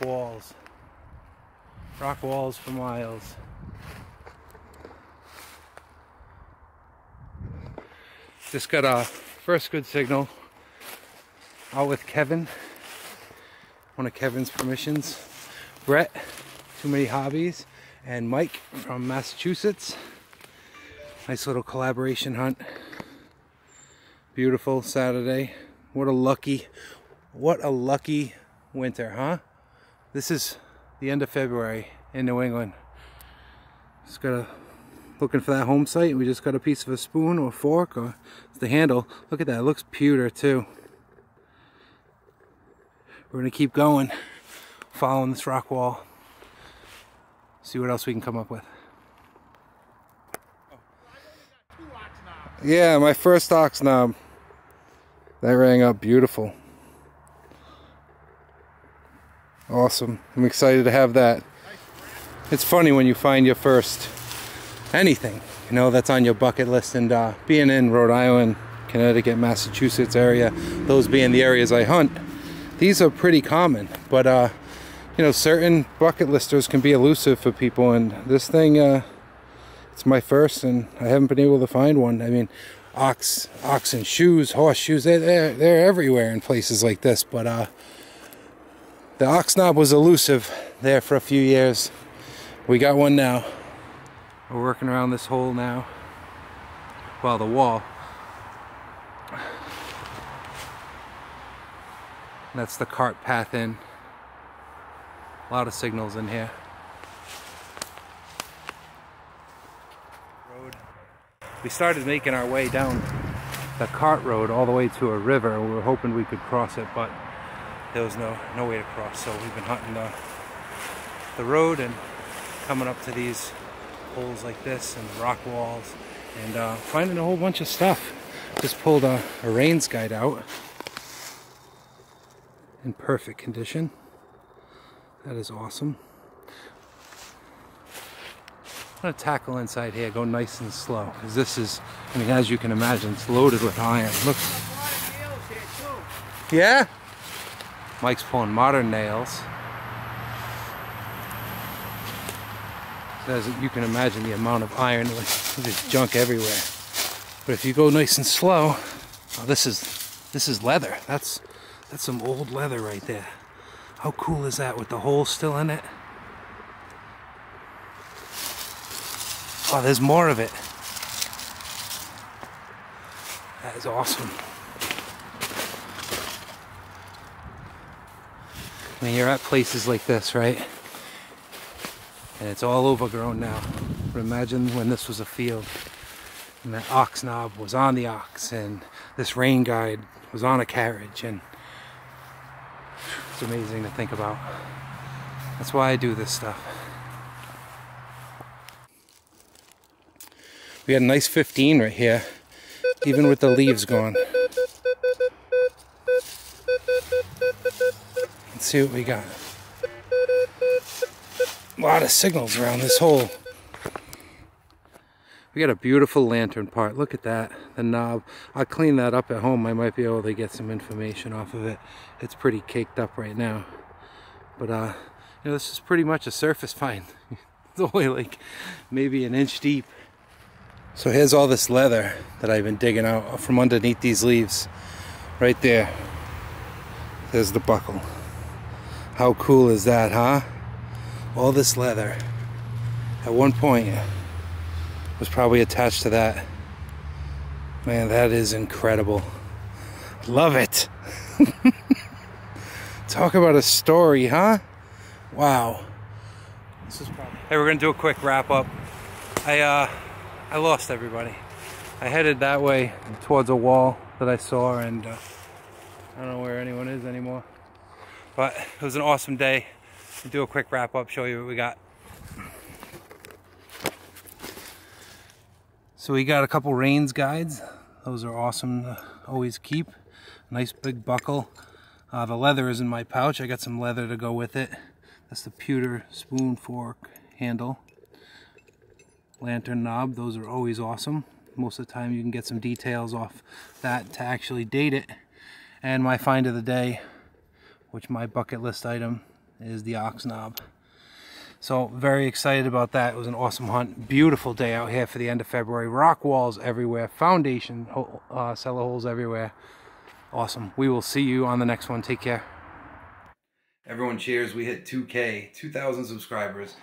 rock walls. Rock walls for miles. Just got a first good signal out with Kevin. One of Kevin's permissions. Brett, Too Many Hobbies, and Mike from Massachusetts. Nice little collaboration hunt. Beautiful Saturday. What a lucky, what a lucky winter, huh? This is the end of February in New England. Just gotta looking for that home site. We just got a piece of a spoon or fork or the handle. Look at that, it looks pewter too. We're gonna keep going, following this rock wall. See what else we can come up with. Yeah, my first ox knob. That rang up beautiful. Awesome. I'm excited to have that. It's funny when you find your first anything, you know, that's on your bucket list. And uh, being in Rhode Island, Connecticut, Massachusetts area, those being the areas I hunt, these are pretty common. But, uh, you know, certain bucket listers can be elusive for people. And this thing, uh, it's my first and I haven't been able to find one. I mean, ox oxen shoes horseshoes they're, they're, they're everywhere in places like this but uh the ox knob was elusive there for a few years. We got one now. We're working around this hole now. Well the wall. That's the cart path in. A lot of signals in here. We started making our way down the cart road all the way to a river. We were hoping we could cross it, but there was no no way to cross. So we've been hunting the, the road and coming up to these holes like this and the rock walls and uh, finding a whole bunch of stuff. Just pulled a, a reins guide out in perfect condition. That is awesome. I'm gonna tackle inside here, go nice and slow, because this is, I mean, as you can imagine, it's loaded with iron. Look. Yeah? Mike's pulling modern nails. As you can imagine the amount of iron, there's junk everywhere. But if you go nice and slow, oh, this is this is leather. That's that's some old leather right there. How cool is that with the hole still in it? Oh, there's more of it. That is awesome. I mean, you're at places like this, right? And it's all overgrown now. But imagine when this was a field and that ox knob was on the ox and this rein guide was on a carriage and it's amazing to think about. That's why I do this stuff. We got a nice 15 right here, even with the leaves gone. See what we got. A lot of signals around this hole. We got a beautiful lantern part. Look at that, the knob. I'll clean that up at home. I might be able to get some information off of it. It's pretty caked up right now. But uh, you know, this is pretty much a surface find. it's only like maybe an inch deep. So here's all this leather that I've been digging out from underneath these leaves. Right there. There's the buckle. How cool is that, huh? All this leather at one point was probably attached to that. Man, that is incredible. Love it. Talk about a story, huh? Wow. This is probably... Hey, we're gonna do a quick wrap up. I uh I lost everybody. I headed that way towards a wall that I saw and uh, I don't know where anyone is anymore. But it was an awesome day. I'll do a quick wrap up, show you what we got. So we got a couple reins guides. Those are awesome to always keep. Nice big buckle. Uh, the leather is in my pouch. I got some leather to go with it. That's the pewter spoon fork handle lantern knob. Those are always awesome. Most of the time you can get some details off that to actually date it. And my find of the day, which my bucket list item is the ox knob. So very excited about that. It was an awesome hunt. Beautiful day out here for the end of February. Rock walls everywhere. Foundation uh, cellar holes everywhere. Awesome. We will see you on the next one. Take care. Everyone cheers. We hit 2K, 2,000 subscribers.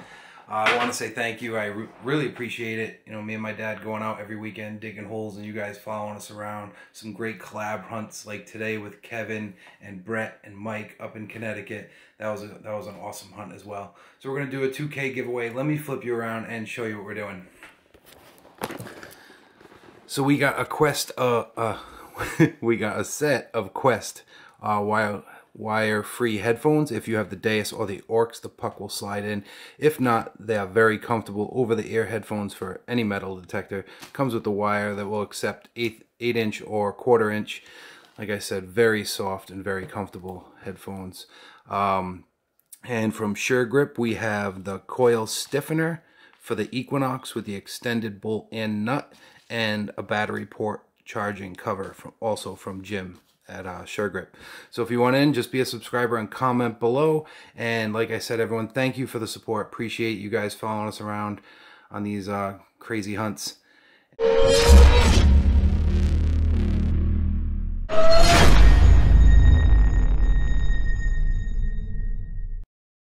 Uh, I want to say thank you. I re really appreciate it. You know, me and my dad going out every weekend digging holes and you guys following us around. Some great collab hunts like today with Kevin and Brett and Mike up in Connecticut. That was a, that was an awesome hunt as well. So we're going to do a 2K giveaway. Let me flip you around and show you what we're doing. So we got a Quest, uh, uh, we got a set of Quest uh, while wire-free headphones. If you have the Deus or the ORX, the puck will slide in. If not, they are very comfortable over-the-ear headphones for any metal detector. Comes with a wire that will accept 8, 8 inch or quarter inch. Like I said, very soft and very comfortable headphones. Um, and from Sure Grip, we have the coil stiffener for the Equinox with the extended bolt and nut and a battery port charging cover from also from Jim at uh, SureGrip. So if you want in, just be a subscriber and comment below. And like I said, everyone, thank you for the support. Appreciate you guys following us around on these uh, crazy hunts.